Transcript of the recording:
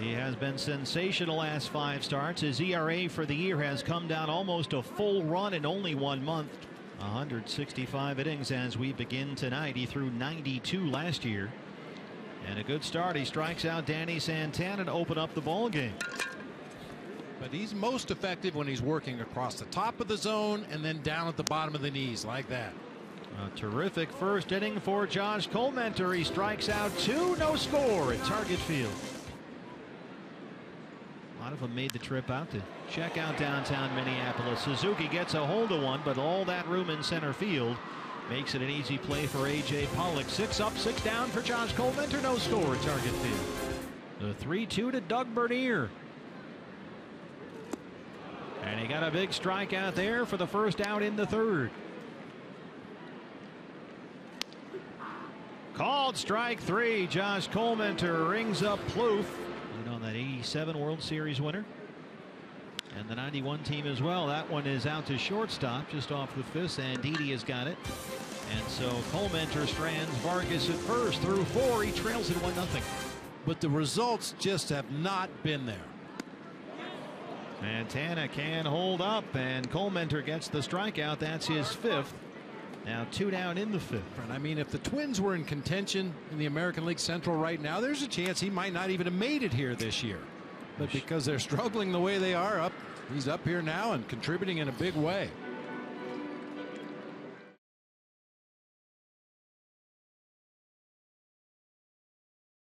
He has been sensational last five starts. His ERA for the year has come down almost a full run in only one month. 165 innings as we begin tonight. He threw 92 last year. And a good start. He strikes out Danny Santana to open up the ball game. But he's most effective when he's working across the top of the zone and then down at the bottom of the knees like that. A terrific first inning for Josh Collmenter. He strikes out two, no score at Target Field. Lot of them made the trip out to check out downtown Minneapolis. Suzuki gets a hold of one, but all that room in center field makes it an easy play for A.J. Pollock. Six up, six down for Josh Collmenter. No score at Target Field. The 3 2 to Doug Bernier. And he got a big strikeout there for the first out in the third. Called strike three. Josh Collmenter rings up Plouffe. You know that 87 World Series winner. And the 91 team as well. That one is out to shortstop just off the fist. And Didi has got it. And so Collmenter strands Vargas at first through four. He trails it 1 0. But the results just have not been there. Santana can hold up, and Collmenter gets the strikeout. That's his fifth. Now two down in the fifth. I mean, if the Twins were in contention in the American League Central right now, there's a chance he might not even have made it here this year. But because they're struggling the way they are, up he's up here now and contributing in a big way.